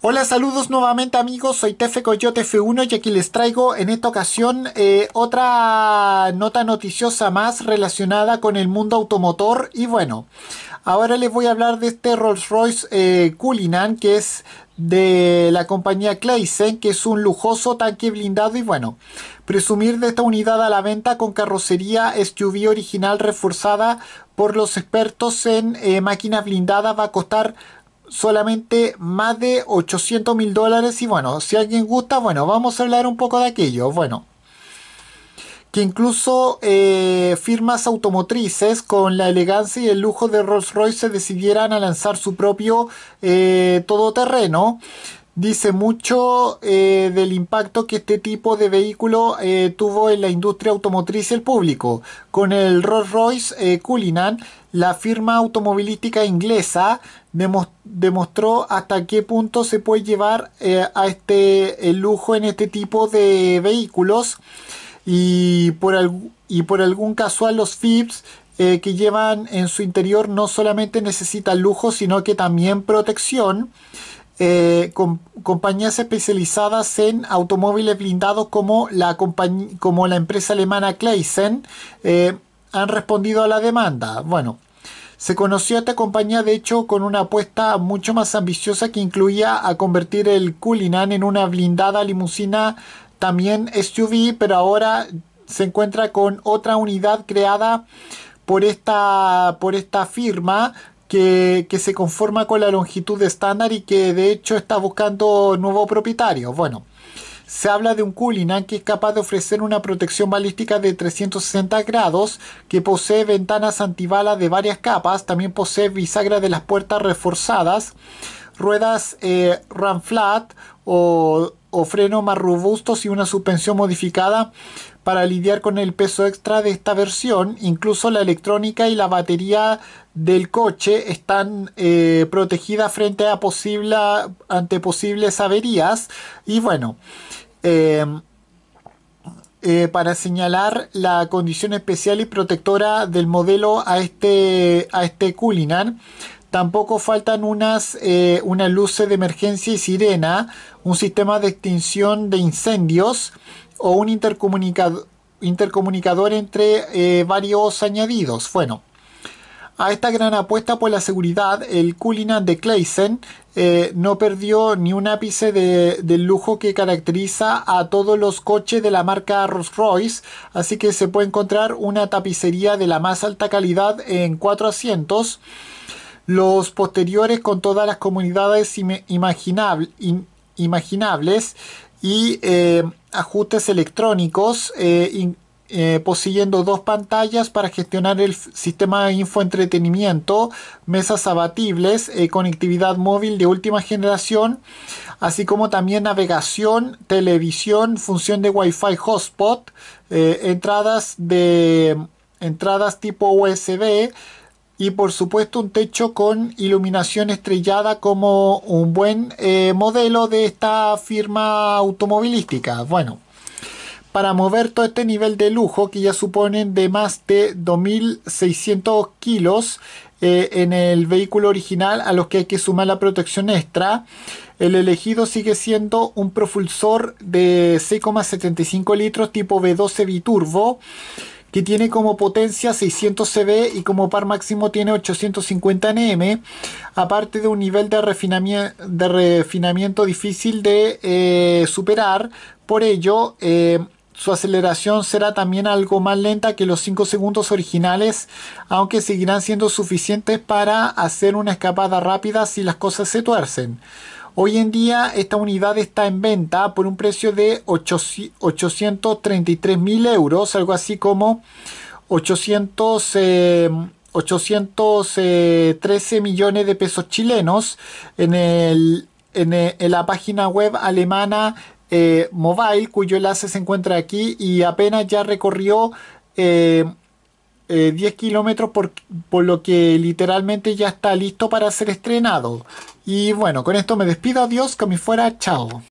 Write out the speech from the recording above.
Hola, saludos nuevamente amigos, soy Tefe Coyote F1 y aquí les traigo en esta ocasión eh, otra nota noticiosa más relacionada con el mundo automotor. Y bueno, ahora les voy a hablar de este Rolls Royce eh, Cullinan que es de la compañía Clayson, que es un lujoso tanque blindado. Y bueno, presumir de esta unidad a la venta con carrocería SUV original reforzada por los expertos en eh, máquinas blindadas va a costar solamente más de 800 mil dólares y bueno, si alguien gusta, bueno, vamos a hablar un poco de aquello. Bueno, que incluso eh, firmas automotrices con la elegancia y el lujo de Rolls Royce se decidieran a lanzar su propio eh, todoterreno dice mucho eh, del impacto que este tipo de vehículo eh, tuvo en la industria automotriz y el público. Con el Rolls Royce eh, Cullinan, la firma automovilística inglesa demostró hasta qué punto se puede llevar a este el lujo en este tipo de vehículos y por, y por algún casual los FIPS que llevan en su interior no solamente necesitan lujo sino que también protección eh, compañías especializadas en automóviles blindados como la, empresa alemana Kleisen eh, han respondido a la demanda. Bueno, se conoció esta compañía de hecho con una apuesta mucho más ambiciosa que incluía a convertir el Cullinan en una blindada limusina también SUV, pero ahora se encuentra con otra unidad creada por esta firma que, se conforma con la longitud estándar y que de hecho está buscando nuevo propietario. Bueno, se habla de un Cullinan que es capaz de ofrecer una protección balística de 360 grados, que posee ventanas antibalas de varias capas, también posee bisagra de las puertas reforzadas, ruedas eh, run flat o, o frenos más robustos y una suspensión modificada para lidiar con el peso extra de esta versión. Incluso la electrónica y la batería del coche están eh, protegidas frente a posible, ante posibles averías. Y bueno, em, eh, para señalar la condición especial y protectora del modelo a este, a este Cullinan. Tampoco faltan unas, eh, una luces de emergencia y sirena, un sistema de extinción de incendios, o un intercomunicador, intercomunicador entre eh, varios añadidos. Bueno, a esta gran apuesta por la seguridad, el Cullinan de Clayson eh, no perdió ni un ápice de, del lujo que caracteriza a todos los coches de la marca Rolls Royce, así que se puede encontrar una tapicería de la más alta calidad en cuatro asientos. Los posteriores con todas las comunidades imaginables y eh, ajustes electrónicos eh, eh, poseyendo dos pantallas para gestionar el sistema de infoentretenimiento, mesas abatibles, conectividad móvil de última generación, así como también navegación, televisión, función de Wi-Fi hotspot, entradas de entradas tipo USB, y por supuesto un techo con iluminación estrellada como un buen eh, modelo de esta firma automovilística. Bueno, para mover todo este nivel de lujo que ya suponen de más de 2.600 kilos eh, en el vehículo original a los que hay que sumar la protección extra, el elegido sigue siendo un propulsor de 6,75 litros tipo V12 biturbo que tiene como potencia 600 CV y como par máximo tiene 850 Nm, aparte de un nivel de refinamiento, de refinamiento difícil de eh, superar. Por ello, eh, su aceleración será también algo más lenta que los 5 segundos originales, aunque seguirán siendo suficientes para hacer una escapada rápida si las cosas se tuercen. Hoy en día esta unidad está en venta por un precio de 833 mil euros, algo así como 800, 813 eh, millones de pesos chilenos en, el, en, la página web alemana eh, Mobile, cuyo enlace se encuentra aquí y apenas ya recorrió 10 eh, kilómetros por, por, lo que literalmente ya está listo para ser estrenado. Y bueno, con esto me despido. Adiós, que me fuera. Chao.